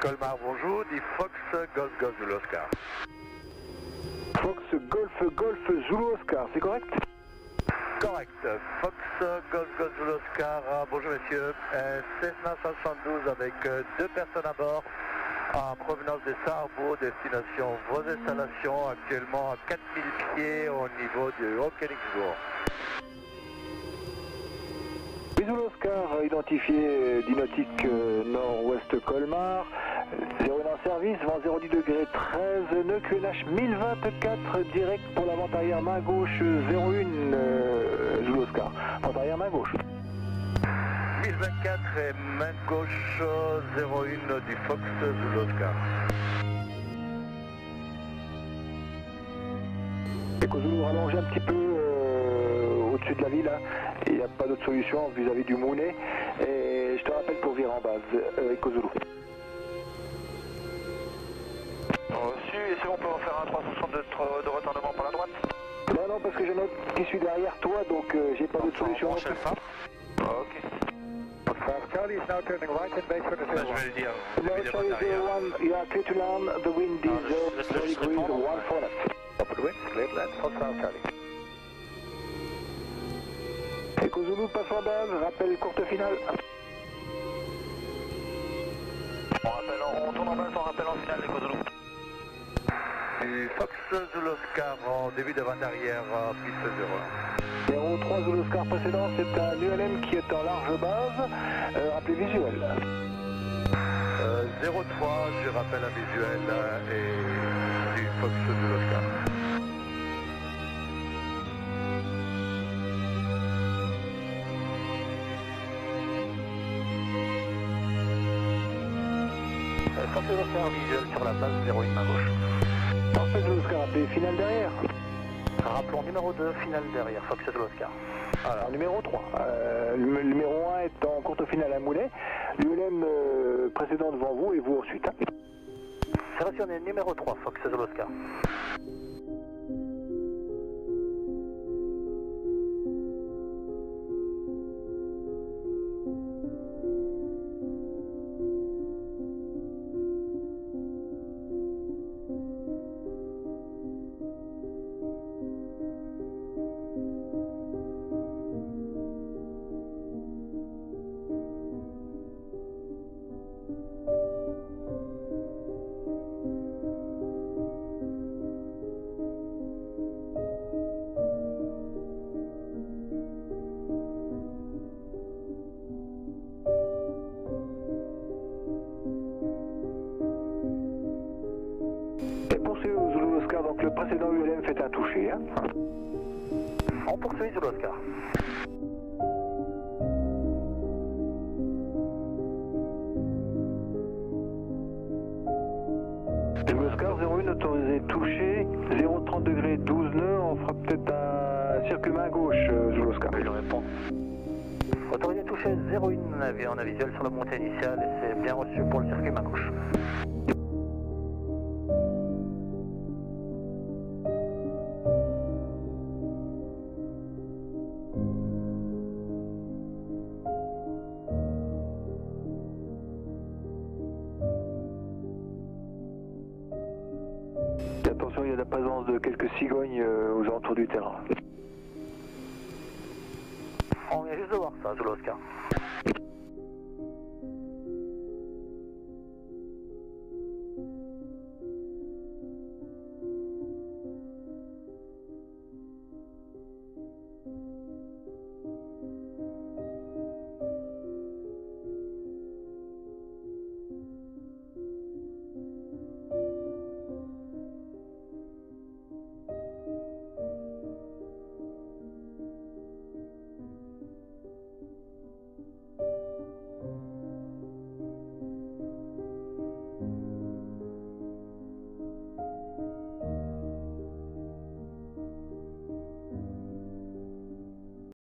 Colmar, bonjour, dit Fox Golf Golf Zulu Oscar. Fox Golf Golf Zulu Oscar, c'est correct? Correct, Fox Golf Golf Zulu Oscar, euh, bonjour messieurs, euh, Cessna 172 avec euh, deux personnes à bord en provenance de Sarbo, destination vos installations, actuellement à 4000 pieds au niveau du Haut-Königsbourg. Zulu Oscar, identifié Dinotique euh, Nord-Ouest Colmar, 01 en service, vent 010 degré 13, nœud QNH 1024, direct pour la vente arrière main gauche 01 euh, Zulu Oscar, vente arrière main gauche. 1024 et main gauche 01 du Fox Zulu Oscar. Zulu rallongé un petit peu euh, au-dessus de la ville, hein. il n'y a pas d'autre solution vis-à-vis du Mounet, et je te rappelle pour virer en base, euh, Zulu. Reçu, et c'est bon, on peut faire un 360 de, de retournement par la droite Non, non, parce que j'ai un autre qui suit derrière toi, donc euh, j'ai pas d'autre solution. Alpha. Ok. Charlie is now turning right in base for the je vais le dire. No, Début de Charlie route arrière. 01, you are clear to land, the wind Non, is laisse- laisse-le 0 juste degrees, répondre. 1 for left. Open wind, clear land, for South Charlie. Echo Zulu passe en base, rappel courte finale. On, rappelle, en- on tourne en base, on rappelle en finale, les Zulu. Du Fox Zulu Oscar en début de vente arrière, euh, piste 01. 03 Zulu Oscar précédent, c'est un ULM qui est en large base, euh, visuel. Euh, 03, je rappelle un visuel euh, et du Fox Zulu Oscar. Euh, Fox Zulu Oscar visuel sur la base 01 main gauche. Parfait Zulu Oscar, rappelé finale derrière. Rappelons numéro 2, finale derrière, Fox Oscar. Alors, numéro 3. Euh, le numéro 1 est en courte finale à Moulet. L'ULM euh, précédent devant vous et vous ensuite. est numéro 3, Fox Oscar. Et poursuivez Zulu Oscar, donc le précédent ULM fait un toucher. hein. On poursuit Zulu Oscar. Zulu Oscar 01 autorisé toucher, 030 degrés 12 nœuds, on fera peut-être un circuit main gauche euh, Zulu Oscar. Je réponds. Autorisé toucher 01, on a visuel sur la montée initiale et c'est bien reçu pour le circuit main gauche. Attention, il y a la présence de quelques cigognes euh, aux alentours du terrain. On vient juste de voir ça, Zulu Oscar.